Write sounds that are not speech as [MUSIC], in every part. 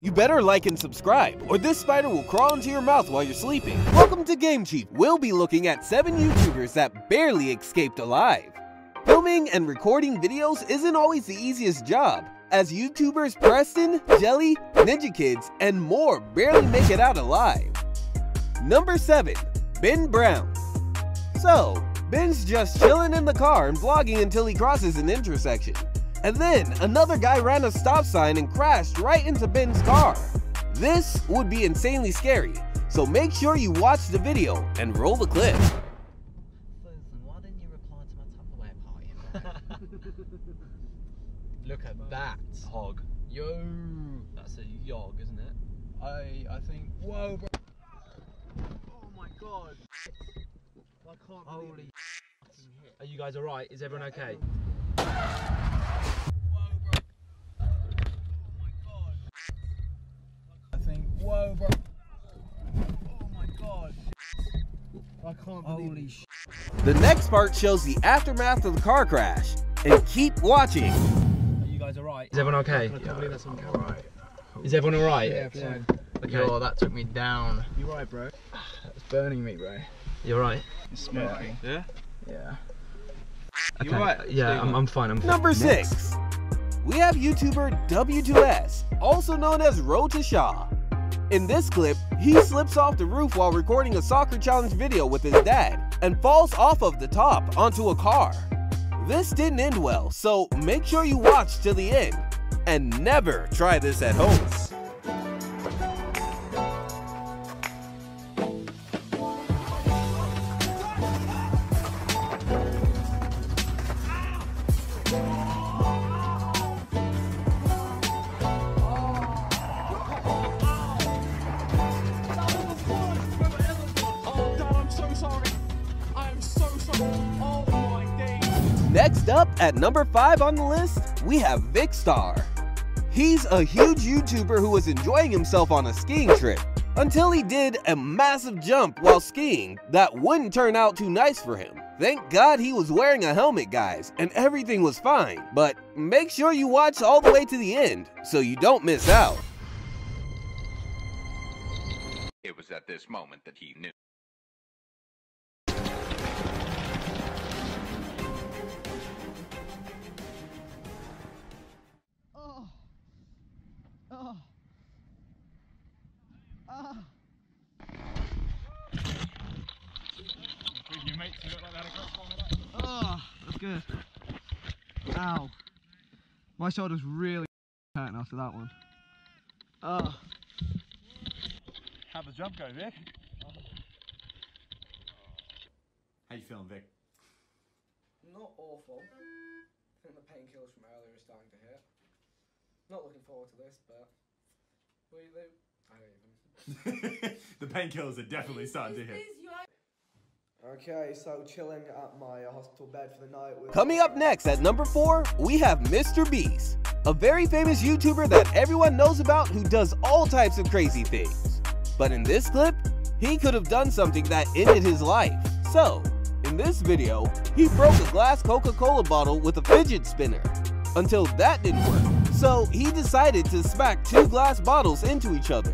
You better like and subscribe, or this spider will crawl into your mouth while you're sleeping. Welcome to Game Chief. We'll be looking at 7 YouTubers that barely escaped alive. Filming and recording videos isn't always the easiest job, as YouTubers Preston, Jelly, Ninja Kidz, and more barely make it out alive. Number 7. Ben Brown So, Ben's just chilling in the car and vlogging until he crosses an intersection. And then another guy ran a stop sign and crashed right into Ben's car. This would be insanely scary, so make sure you watch the video and roll the clip. Listen, why didn't you reply to my Tupperware party? [LAUGHS] Look at that. Hog. Yo. That's a yog, isn't it? I I think. Whoa, bro. Oh my god. I can't Holy Holy [LAUGHS] Are you guys alright? Is everyone okay? Holy sh! The next part shows the aftermath of the car crash, and keep watching. Are you guys alright? Is everyone okay? I that's on camera. Is everyone alright? Yeah, fine. Okay. Yo, that took me down. You right, bro? That's burning me, bro. You alright? It's smoking. Yeah. Yeah. Okay. alright? Yeah, I'm, I'm fine. I'm fine. Number 6. We have YouTuber W2S, also known as Wroetoshaw. In this clip, he slips off the roof while recording a soccer challenge video with his dad and falls off of the top onto a car. This didn't end well, so make sure you watch till the end and never try this at home. Up, at number 5 on the list, we have Vikkstar. He's a huge YouTuber who was enjoying himself on a skiing trip until he did a massive jump while skiing that wouldn't turn out too nice for him. Thank God he was wearing a helmet, guys, and everything was fine. But make sure you watch all the way to the end so you don't miss out. It was at this moment that he knew. Ah. Oh, that's good. Ow. My shoulder's really hurting after that one. Oh. How'd the jump go, Vic? How you feeling, Vic? Not awful. I think the painkillers from earlier are starting to hit. Not looking forward to this, but we they I don't even. [LAUGHS] the painkillers are definitely starting to hit. Okay, so chilling at my hospital bed for the night with Coming up next at number 4, we have Mr. Beast, a very famous YouTuber that everyone knows about who does all types of crazy things. But in this clip, he could have done something that ended his life. So, in this video, he broke a glass Coca-Cola bottle with a fidget spinner. Until that didn't work, so he decided to smack two glass bottles into each other.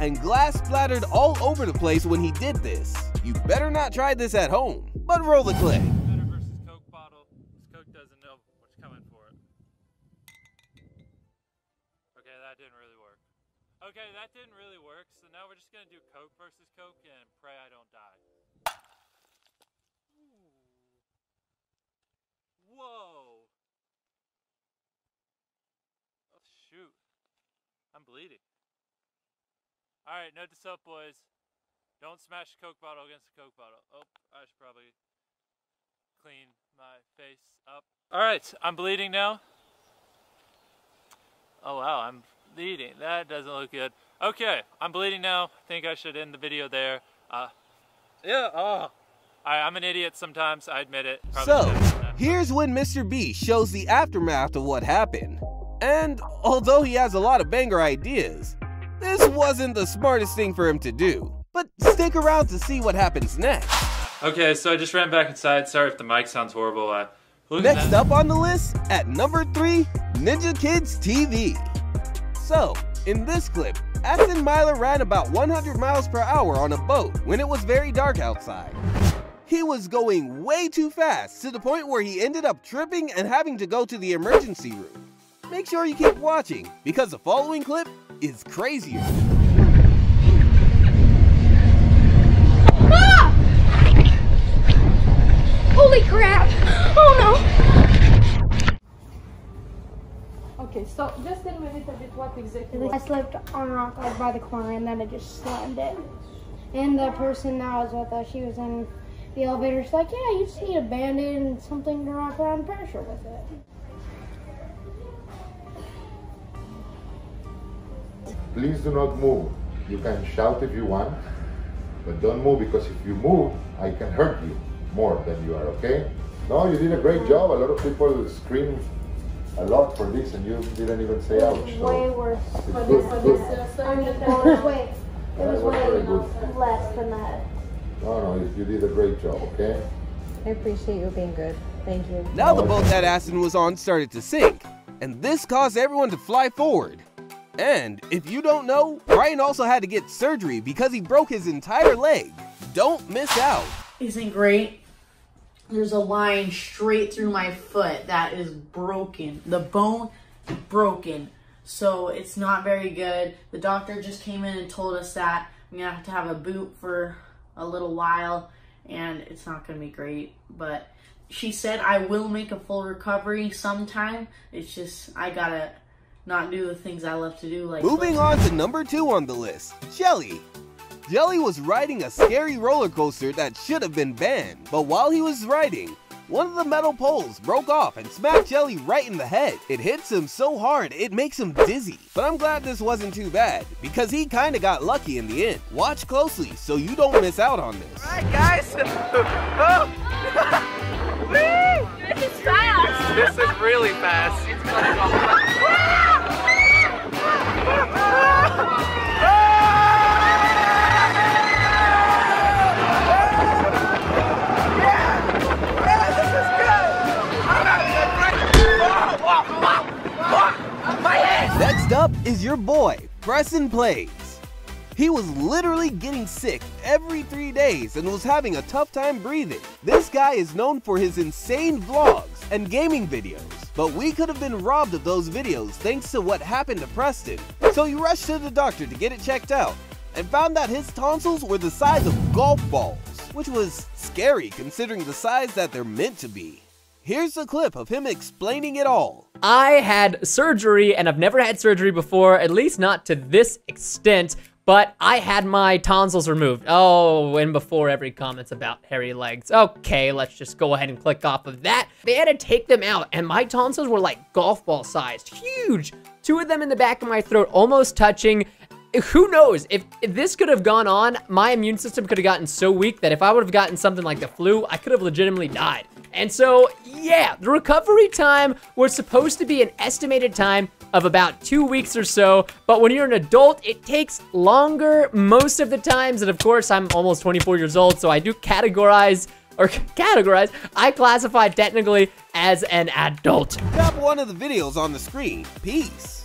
And glass splattered all over the place when he did this. You better not try this at home, but roll the clip. Okay, that didn't really work. So now we're just gonna do Coke versus Coke and pray I don't die. Ooh. Whoa. Oh shoot. I'm bleeding. Alright, note to self boys. Don't smash a Coke bottle against a Coke bottle. Oh, I should probably clean my face up. Alright, I'm bleeding now. Oh wow, I'm bleeding. That doesn't look good. Okay, I'm bleeding now. I think I should end the video there. Uh, yeah, oh. Alright, I'm an idiot sometimes, I admit it. Probably So, should've done that. here's when Mr. B shows the aftermath of what happened. And although he has a lot of banger ideas, this wasn't the smartest thing for him to do. But stick around to see what happens next. Okay, so I just ran back inside. Sorry if the mic sounds horrible. Uh, Next up on the list, at number 3, Ninja Kidz TV. So, In this clip, Aston Myler ran about 100 miles per hour on a boat when it was very dark outside. He was going way too fast to the point where he ended up tripping and having to go to the emergency room. Make sure you keep watching because the following clip is crazier. Ah! Holy crap! Oh no! Okay, so just me a little bit what exactly. I slipped on a rock like by the corner and then I just slammed it. And the person that was with us, she was in the elevator. She's like, yeah, you just need a band-aid and something to wrap around pressure with it. Please do not move. You can shout if you want, but don't move because if you move, I can hurt you more than you are, okay? No, you did a great job. A lot of people scream a lot for this and you didn't even say ouch. Way worse. it's For good, this, for good. this, I mean, same it was way, it was was way less than that. No, no, you- you did a great job, okay? I appreciate you being good. Thank you. Now the boat that Aston was on started to sink, and this caused everyone to fly forward. And if you don't know, Brian also had to get surgery because he broke his entire leg. Don't miss out. Isn't great. There's a line straight through my foot that is broken. The bone broken. So it's not very good. The doctor just came in and told us that I'm gonna have to have a boot for a little while and it's not gonna be great. But she said I will make a full recovery sometime. It's just I gotta not do the things I love to do like Moving on to number two on the list, Jelly. Jelly was riding a scary roller coaster that should have been banned, but while he was riding, one of the metal poles broke off and smacked Jelly right in the head. It hits him so hard it makes him dizzy. But I'm glad this wasn't too bad, because he kinda got lucky in the end. Watch closely so you don't miss out on this. Alright guys! oh. [LAUGHS] Woo! This is fast! This is really fast. Next up is your boy, PrestonPlayz. He was literally getting sick every three days and was having a tough time breathing. This guy is known for his insane vlogs and gaming videos, but we could have been robbed of those videos thanks to what happened to Preston. So he rushed to the doctor to get it checked out and found that his tonsils were the size of golf balls, which was scary considering the size that they're meant to be. Here's a clip of him explaining it all. I had surgery and I've never had surgery before, at least not to this extent, but I had my tonsils removed. Oh, and before every comment's about hairy legs. Okay, let's just go ahead and click off of that. They had to take them out and my tonsils were like golf ball sized, huge. Two of them in the back of my throat, almost touching. Who knows? If, if this could have gone on, my immune system could have gotten so weak that if I would have gotten something like the flu, I could have legitimately died. And so, yeah, the recovery time was supposed to be an estimated time of about two weeks or so, but when you're an adult, it takes longer most of the times. And of course, I'm almost 24 years old, so I do categorize or [LAUGHS] categorize, I classify technically as an adult. Tap one of the videos on the screen. Peace.